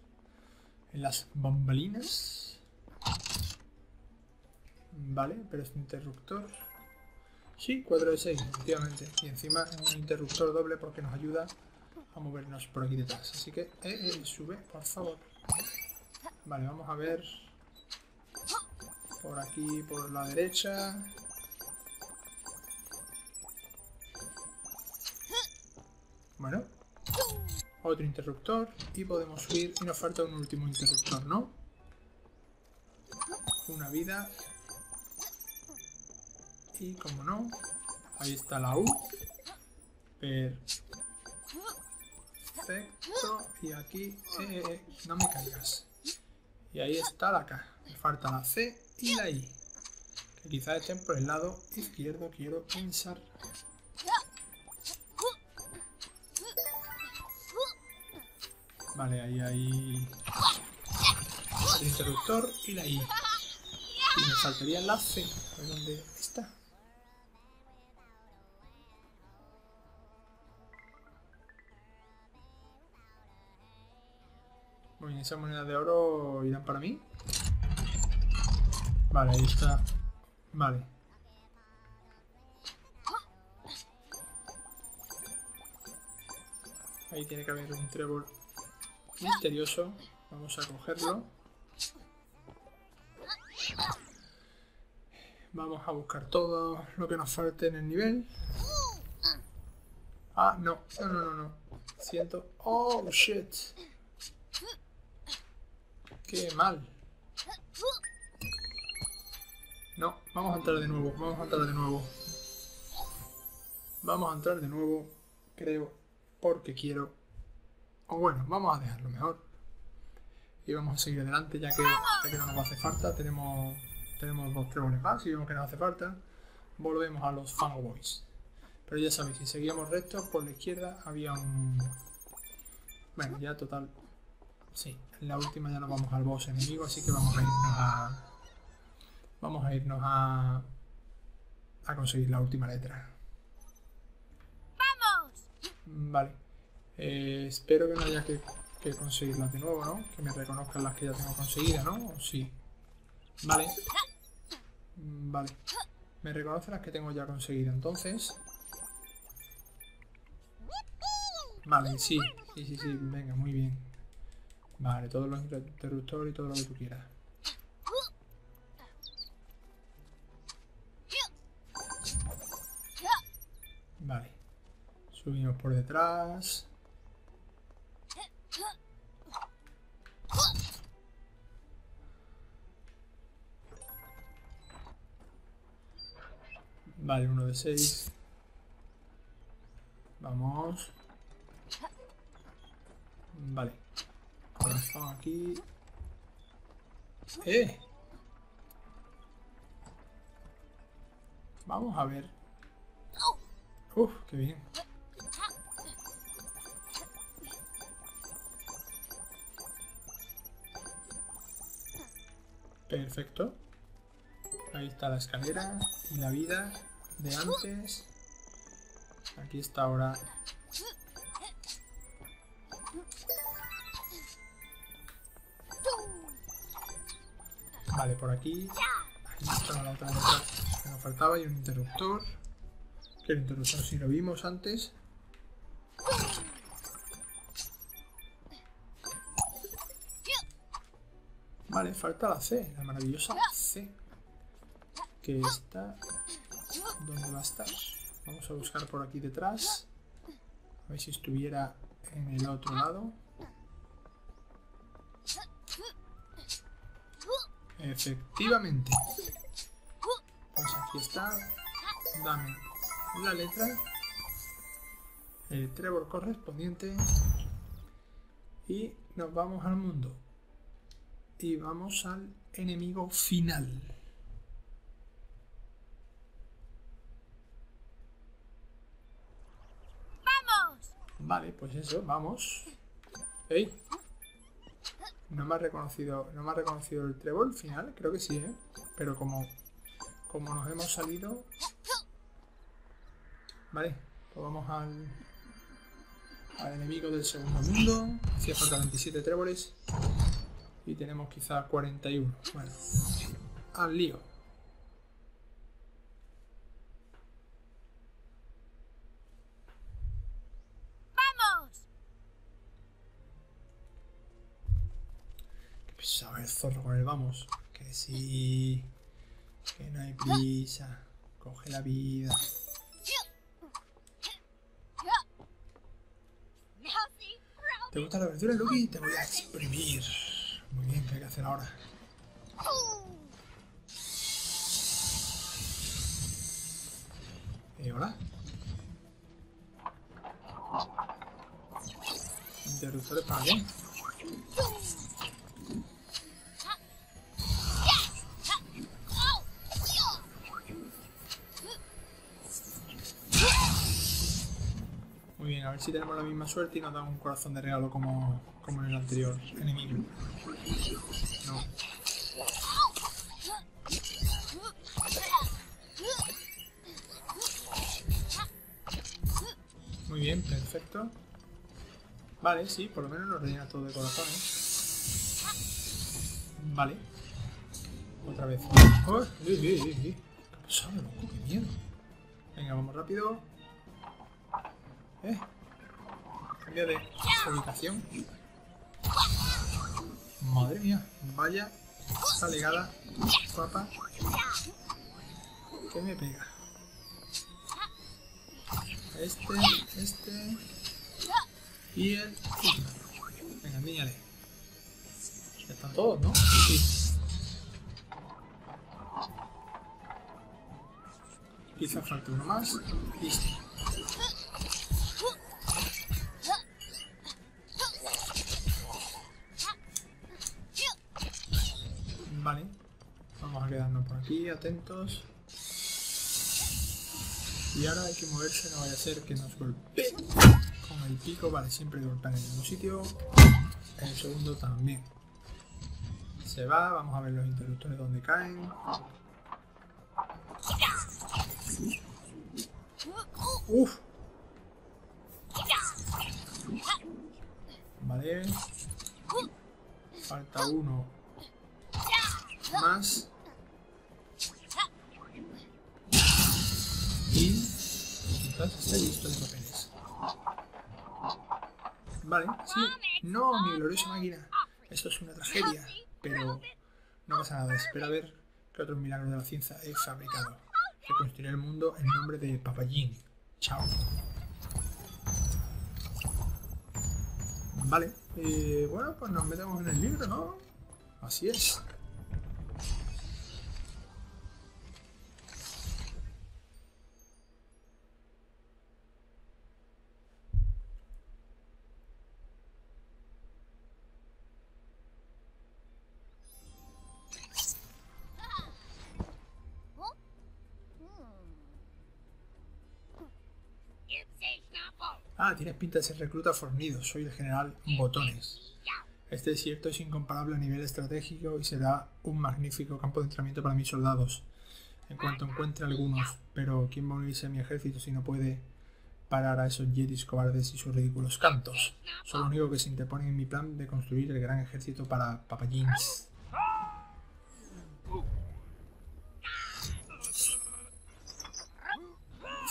En las bambalinas. Vale, pero este interruptor. Sí, 4 de 6, efectivamente. Y encima un interruptor doble porque nos ayuda a movernos por aquí detrás. Así que, eh, eh, sube, por favor. Vale, vamos a ver. Por aquí, por la derecha. Bueno. Otro interruptor. Y podemos subir. Y nos falta un último interruptor, ¿no? Una vida. Y como no. Ahí está la U. Perfecto. Y aquí... Eh, eh, eh, no me caigas. Y ahí está la K. Me falta la C y la I. Que quizás estén por el lado izquierdo, quiero pensar. Vale, ahí hay el interruptor y la I. Y me faltaría la C. A ver dónde está. Muy bien, esas monedas de oro irán para mí. Vale, ahí está. Vale. Ahí tiene que haber un trébol misterioso. Vamos a cogerlo. Vamos a buscar todo lo que nos falte en el nivel. Ah, no, no, no, no, no. Siento. Oh, shit. Qué mal. No, vamos a entrar de nuevo, vamos a entrar de nuevo. Vamos a entrar de nuevo, creo, porque quiero. O bueno, vamos a dejarlo mejor. Y vamos a seguir adelante ya que, ya que no nos hace falta. Tenemos, tenemos dos tréboles más y vemos que nos hace falta. Volvemos a los fanboys. Pero ya sabéis, si seguíamos recto, por la izquierda había un... Bueno, ya total. Sí, en la última ya nos vamos al boss enemigo, así que vamos a irnos a... Vamos a irnos a... A conseguir la última letra. ¡Vamos! Vale. Eh, espero que no haya que, que conseguirlas de nuevo, ¿no? Que me reconozcan las que ya tengo conseguidas, ¿no? ¿O sí. Vale. Mm, Vale. Me reconoce las que tengo ya conseguidas, entonces... Vale, sí. Sí, sí, sí. Venga, muy bien. Vale, todos los interruptores y todo lo que tú quieras. Vale. Subimos por detrás. Vale, uno de seis. Vamos. Vale. Corazón aquí. ¡Eh! Vamos a ver. Uf, qué bien. Perfecto. Ahí está la escalera y la vida de antes. Aquí está ahora. Vale, por aquí. Ahí está la otra letra que nos faltaba y un interruptor. Que el interruptor si lo vimos antes. Vale, falta la C, la maravillosa C. Que está... ¿Dónde va a estar? Vamos a buscar por aquí detrás. A ver si estuviera en el otro lado. Efectivamente. Pues aquí está. Dame la letra. El trébol correspondiente. Y nos vamos al mundo. Y vamos al enemigo final. ¡Vamos! Vale, pues eso, vamos. ¡Ey! No me ha reconocido, no me ha reconocido el trébol final, creo que sí, ¿eh? Pero como, como nos hemos salido... Vale, pues vamos al, al enemigo del segundo mundo. Hacía falta 27 tréboles. Y tenemos quizá 41. Bueno, al lío. ¡Vamos! Qué pesado el zorro con el vamos. Que sí. Que no hay prisa. Coge la vida. ¿Te gusta la verdura, Lucky? Te voy a exprimir. Muy bien, ¿qué hay que hacer ahora? ¿Eh, hola? ¿Interruptores para qué? A ver si tenemos la misma suerte y nos dan un corazón de regalo como, como en el anterior enemigo. No. Muy bien, perfecto. Vale, sí, por lo menos nos rellena todo de corazones. Vale. Otra vez. Oh, eh, eh, eh, eh. ¿Qué ha pasado, loco? ¡Qué miedo! Venga, vamos rápido. Eh. Cambia de ubicación. Madre mía, vaya esta legada, guapa. ¿Qué me pega? Este, este. Y el. Venga, envíñale. Ya están todos, ¿no? Quizá falte uno más. Listo. Atentos. Y ahora hay que moverse, no vaya a ser que nos golpee con el pico. Vale, siempre golpean en el mismo sitio. El segundo también. Se va, vamos a ver los interruptores donde caen. Uf. Vale. Falta uno más. Quizás esté listo de papeles. Vale, sí. No, mi gloriosa máquina. Esto es una tragedia, pero no pasa nada. Espera a ver qué otros milagros de la ciencia he fabricado. Reconstruiré el mundo en nombre de Papayín. Chao. Vale, eh, bueno, pues nos metemos en el libro, ¿no? Así es. Ah, tienes pinta de ser recluta fornido. Soy el general Botones. Este desierto es incomparable a nivel estratégico y será un magnífico campo de entrenamiento para mis soldados. En cuanto encuentre algunos. Pero ¿quién va a unirse a mi ejército si no puede parar a esos yetis cobardes y sus ridículos cantos? Son lo único que se interponen en mi plan de construir el gran ejército para Papayins.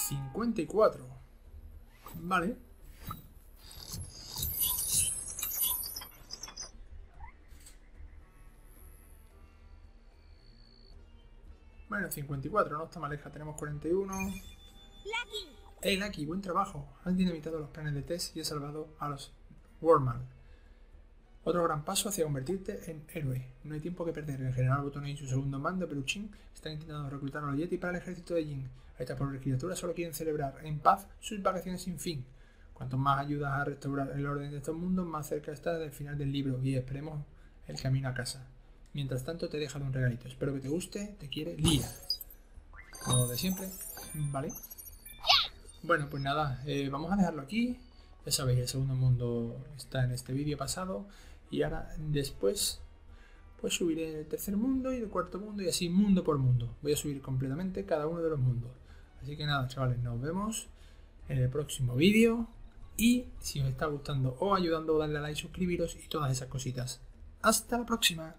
¡54! Vale. Bueno, 54, no está mal leja. Tenemos 41. Lucky. Hey, Lucky, buen trabajo. Has dinamitado los planes de Tess y has salvado a los Warman. Otro gran paso hacia convertirte en héroe. No hay tiempo que perder. El general Botonei y su segundo mando, Peruchin, están intentando reclutar a los Yeti para el ejército de Jin. Estas pobres criaturas solo quieren celebrar en paz sus vacaciones sin fin. Cuanto más ayudas a restaurar el orden de estos mundos, más cerca estás del final del libro y esperemos el camino a casa. Mientras tanto, te dejan un regalito. Espero que te guste. Te quiere Lía. Como de siempre. Vale. Bueno, pues nada, eh, vamos a dejarlo aquí. Ya sabéis, el segundo mundo está en este vídeo pasado. Y ahora después, pues subiré el tercer mundo y el cuarto mundo y así mundo por mundo. Voy a subir completamente cada uno de los mundos. Así que nada, chavales, nos vemos en el próximo vídeo. Y si os está gustando o ayudando, dadle a like, suscribiros y todas esas cositas. Hasta la próxima.